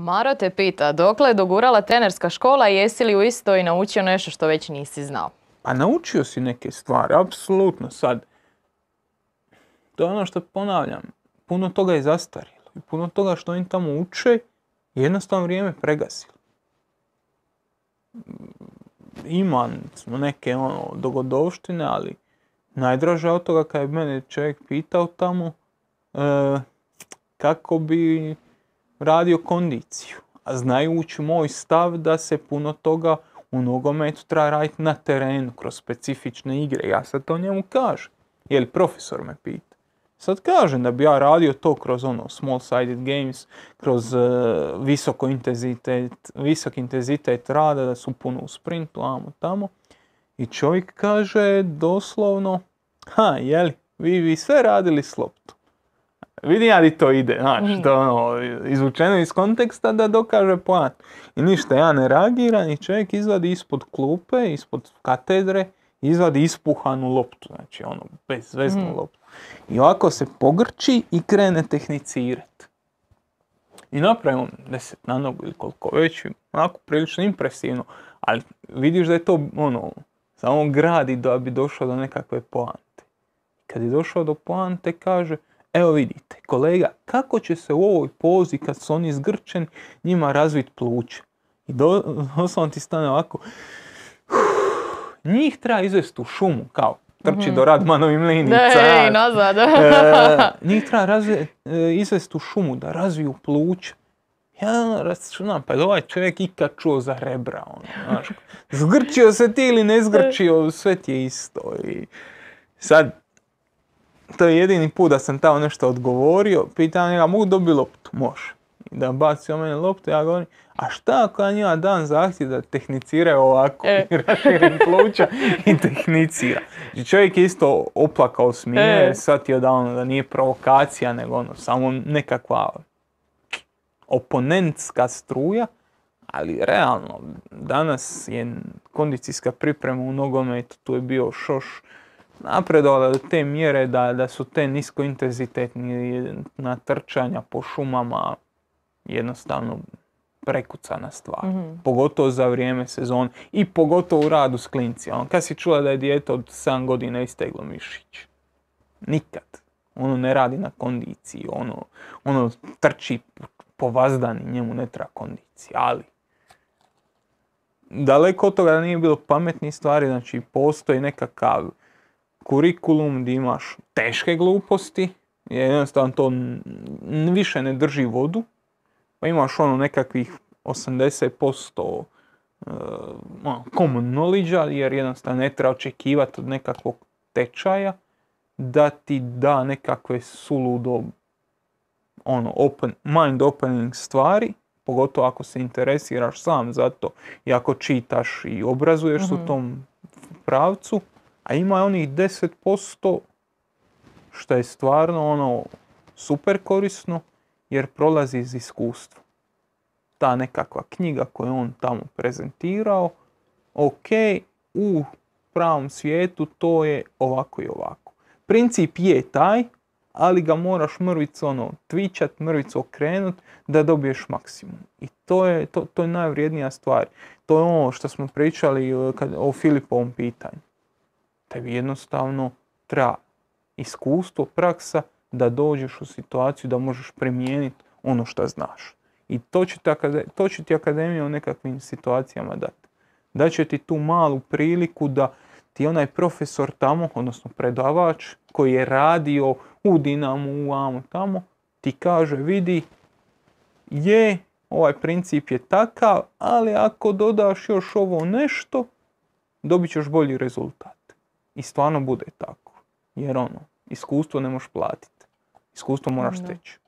Maro te pita, dokle je dogurala trenerska škola i jesi li u istoj naučio nešto što već nisi znao? Pa naučio si neke stvari, apsolutno sad. To je ono što ponavljam, puno toga je zastarilo. I puno toga što oni tamo uče, jednostavno vrijeme pregasilo. Ima smo neke ono, dogodovštine, ali najdraže od toga kad je mene čovjek pitao tamo e, kako bi radio kondiciju. A znajući moj stav da se puno toga u nogometu treba raditi na terenu, kroz specifične igre. Ja sad to njemu kažem. Jer profesor me pita. Sad kažem da bi ja radio to kroz ono small sided games, kroz uh, visoko intenzitet, visok intenzitet rada, da su puno u sprintu, amo tamo. I čovjek kaže doslovno, ha, jeli, vi vi sve radili s loptu. Vidim ja di to ide, znaš, mm. to ono, izvučeno iz konteksta da dokaže point. I ništa, ja ne reagiram i čovjek izvadi ispod klupe, ispod katedre, izvadi ispuhanu loptu, znači ono, bezveznu mm. loptu. I ovako se pogrči i krene tehnicirati. I napravi on deset na nogu ili koliko već, onako prilično impresivno, ali vidiš da je to ono, samo gradi da bi došao do nekakve poante. Kad je došao do poante kaže, evo vidite, kolega, kako će se u ovoj pozi kad su oni zgrčeni njima razvit pluće. I doslovno ti stane ovako, njih treba izvesti u šumu, kao trči mm do Radmanovim linica. Ne, nazad. e, njih treba e, izvesti u šumu da razviju pluća. Ja računam, pa je ovaj čovjek ikad čuo za rebra, ono, znaš. Zgrčio se ti ili ne zgrčio, sve ti je isto. I sad, to je jedini put da sam tamo nešto odgovorio, pitan njega, mogu dobiti loptu? Može. I da baci o mene loptu, ja govorim, a šta ako ja njima dan zahtjev da tehniciraju ovako e. i raširim pluća i tehnicira. I čovjek je isto oplakao smije, e. shvatio da ono da nije provokacija, nego ono samo nekakva oponentska struja, ali realno, danas je kondicijska priprema u nogometu, tu je bio šoš napredovala do te mjere da, da su te niskointenzitetni natrčanja po šumama jednostavno prekucana stvar. mm Pogotovo za vrijeme sezon i pogotovo u radu s klincima. Kad si čula da je dijete od 7 godina isteglo mišić? Nikad. Ono ne radi na kondiciji, ono, ono trči po vazdani, njemu ne treba kondicija, ali daleko od toga da nije bilo pametnih stvari, znači postoji nekakav kurikulum gdje imaš teške gluposti, jednostavno to više ne drži vodu, pa imaš ono nekakvih 80% uh, ono, common knowledge jer jednostavno ne treba očekivati od nekakvog tečaja da ti da nekakve suludo ono, open, mind opening stvari, pogotovo ako se interesiraš sam za to i ako čitaš i obrazuješ se u mhm. tom pravcu, a ima onih 10% što je stvarno ono super korisno jer prolazi iz iskustva. Ta nekakva knjiga koju on tamo prezentirao, ok, u pravom svijetu to je ovako i ovako. Princip je taj, ali ga moraš mrvicu ono, tvičat, mrvicu okrenut da dobiješ maksimum. I to je, to, to je najvrijednija stvar. To je ono što smo pričali eh, kad, o Filipovom pitanju. Tebi jednostavno treba iskustvo, praksa da dođeš u situaciju da možeš primijeniti ono što znaš. I to će, ti to će ti akademija u nekakvim situacijama dati. Daće ti tu malu priliku da ti onaj profesor tamo, odnosno predavač koji je radio u Dinamu, u Amu tamo, ti kaže vidi, je, ovaj princip je takav, ali ako dodaš još ovo nešto, dobit ćeš bolji rezultat. I stvarno bude tako. Jer ono, iskustvo ne možeš platiti. Iskustvo moraš steći.